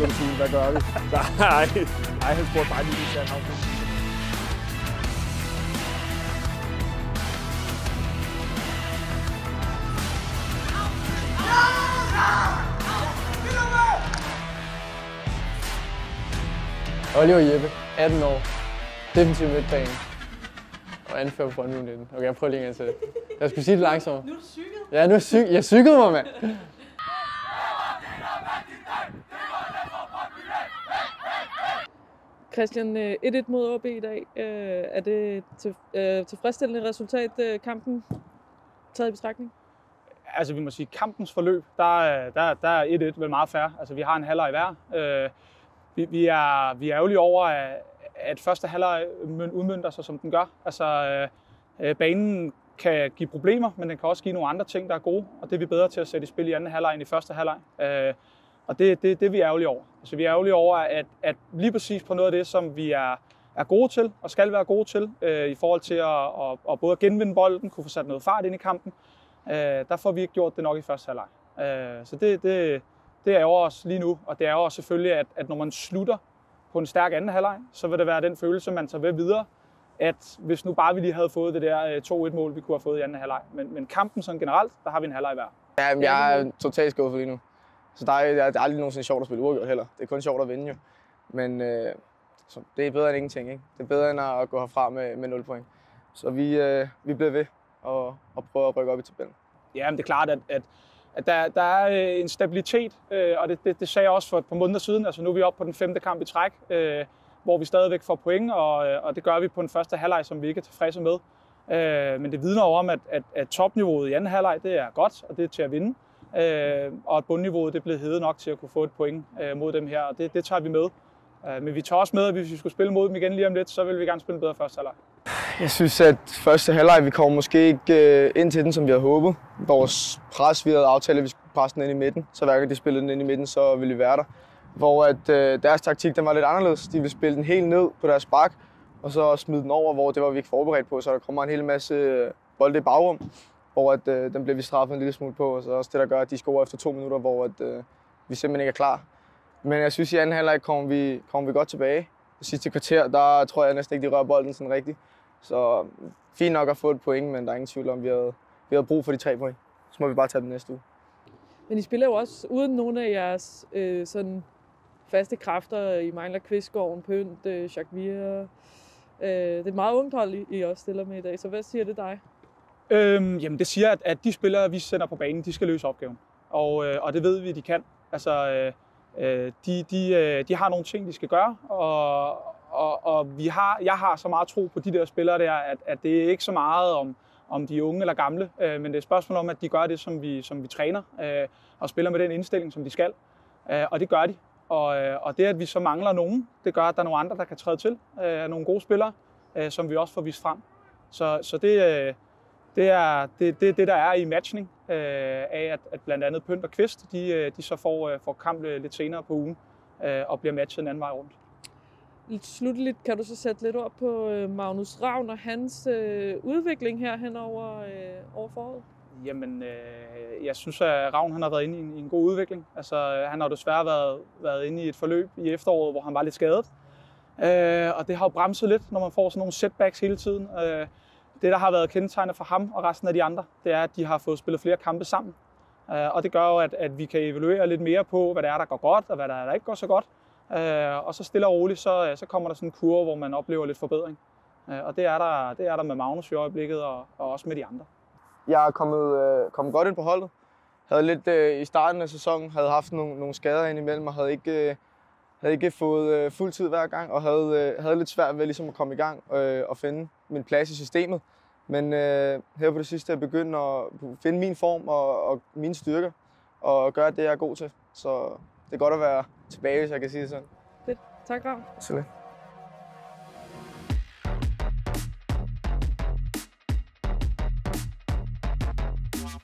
Lundtun, hvad gør vi? Nej, nej, han spurgte bare lige, hvis han har Oliver Jeppe, 18 år, defensiv midtbane og anfører Brøndby 19. Okay, jeg prøver lige en gang til. Jeg skulle sige det langsommere. Nu er du cyklet. Ja, nu er jeg syg. Jeg cyklede mig, mand. Christian, øh, 1-1 mod OB i dag. Øh, er det til, øh, tilfredsstillende resultat, øh, kampen taget i betragtning? altså vi må sige, kampens forløb, der, der, der er 1-1 vel meget fair. Altså vi har en halvleg hver. Øh, vi, vi, er, vi er ærgerlige over, at, at første halvleg udmyndter sig, som den gør. Altså øh, banen kan give problemer, men den kan også give nogle andre ting, der er gode. Og det er vi bedre til at sætte i spil i anden halvleg end i første halvleg. Og det, det, det er vi ærgerlige over. Altså vi er ærgerlige over, at, at lige præcis på noget af det, som vi er, er gode til, og skal være gode til, øh, i forhold til at, at, at både at genvinde bolden, kunne få sat noget fart ind i kampen, øh, der får vi ikke gjort det nok i første halvleg. Øh, så det, det, det er over os lige nu, og det er også selvfølgelig, at, at når man slutter på en stærk anden halvleg, så vil det være den følelse, man tager ved videre, at hvis nu bare vi lige havde fået det der øh, 2-1-mål, vi kunne have fået i anden halvleg. Men, men kampen sådan generelt, der har vi en halvleg hver. Ja, jeg er totalt skuffet lige nu. Så der er, det er aldrig nogensinde sjovt at spille uafgjort heller. Det er kun sjovt at vinde jo. Men øh, så det er bedre end ingenting, ikke? Det er bedre end at gå herfra med, med 0 point. Så vi, øh, vi bliver ved og, og prøver at rykke op i tabellen. Ja, men det er klart, at, at, at der, der er øh, en stabilitet, øh, og det, det, det sagde jeg også for et par måneder siden. Altså nu er vi oppe på den femte kamp i træk, øh, hvor vi stadigvæk får point, og, øh, og det gør vi på den første halvleg, som vi ikke er tilfredse med. Øh, men det vidner jo om, at, at, at topniveauet i anden halvleg, det er godt, og det er til at vinde. Øh, og at bundniveauet det blev blevet nok til at kunne få et point øh, mod dem her, og det, det tager vi med. Øh, men vi tager også med, at hvis vi skulle spille mod dem igen lige om lidt, så vil vi gerne spille bedre første halvleg. Jeg synes, at første halvleg, vi kommer måske ikke øh, ind til den, som vi havde håbet. Vores pres, vi havde aftalt, at vi skulle presse den ind i midten. Så hver gang de spillede den ind i midten, så ville vi være der. Hvor at, øh, deres taktik, den var lidt anderledes. De ville spille den helt ned på deres spark, og så smide den over, hvor det var vi ikke forberedt på. Så der kommer en hel masse øh, bolde i bagrum, hvor at, øh, den blev vi straffet en lille smule på. Og så også det, der gør, at de scorer efter to minutter, hvor at, øh, vi simpelthen ikke er klar. Men jeg synes, i anden halvleg kommer vi, kommer vi godt tilbage. Det sidste kvarter, der tror jeg næsten ikke, de rører bolden sådan rigtigt. Så mm, fint nok at få et point, men der er ingen tvivl om, vi havde, vi havde brug for de tre point. Så må vi bare tage dem næste uge. Men I spiller jo også uden nogle af jeres øh, sådan faste kræfter. I mangler Kvistgården, Pønt, øh, Jacques Vier. Øh, det er et meget ungt hold, I- I også stiller med i dag. Så hvad siger det dig? Øhm, jamen det siger, at, at de spillere, vi sender på banen, de skal løse opgaven. Og, øh, og det ved vi, de kan. Altså, øh, øh, de, de, øh, de har nogle ting, de skal gøre, og, og, og vi har, jeg har så meget tro på de der spillere der, at, at det er ikke så meget om, om de er unge eller gamle, øh, men det er et spørgsmål om, at de gør det, som vi, som vi træner, øh, og spiller med den indstilling, som de skal. Øh, og det gør de. Og, øh, og det, at vi så mangler nogen, det gør, at der er nogle andre, der kan træde til. Øh, nogle gode spillere, øh, som vi også får vist frem. Så, så det, øh, det er det, det, det, der er i matchning øh, af, at, at blandt andet Pynt og Kvist, de, øh, de så får, øh, får kamp øh, lidt senere på ugen øh, og bliver matchet en anden vej rundt. Lidt slutteligt kan du så sætte lidt ord på Magnus Ravn og hans øh, udvikling her hen over, øh, over foråret? Jamen, øh, jeg synes, at Ravn han har været inde i en, i en god udvikling. Altså, han har desværre været, været inde i et forløb i efteråret, hvor han var lidt skadet. Øh, og det har jo bremset lidt, når man får sådan nogle setbacks hele tiden. Øh, det, der har været kendetegnet for ham og resten af de andre, det er, at de har fået spillet flere kampe sammen. Øh, og det gør jo, at, at vi kan evaluere lidt mere på, hvad der er, der går godt, og hvad der, er, der ikke går så godt. Øh, og så stille og roligt, så, så kommer der sådan en kurve, hvor man oplever lidt forbedring. Øh, og det er, der, det er der med Magnus i øjeblikket, og, og også med de andre. Jeg er kommet, øh, kommet godt ind på holdet. Havde lidt øh, i starten af sæsonen, havde haft nogle, nogle skader indimellem, og havde ikke, øh, havde ikke fået øh, fuld tid hver gang, og havde, øh, havde lidt svært ved ligesom at komme i gang øh, og finde min plads i systemet. Men øh, her på det sidste er jeg begyndt at finde min form og, og mine styrker, og gøre det, jeg er god til. Så det er godt at være tilbage, hvis jeg kan sige det sådan. Tak, Ravn. Lidt.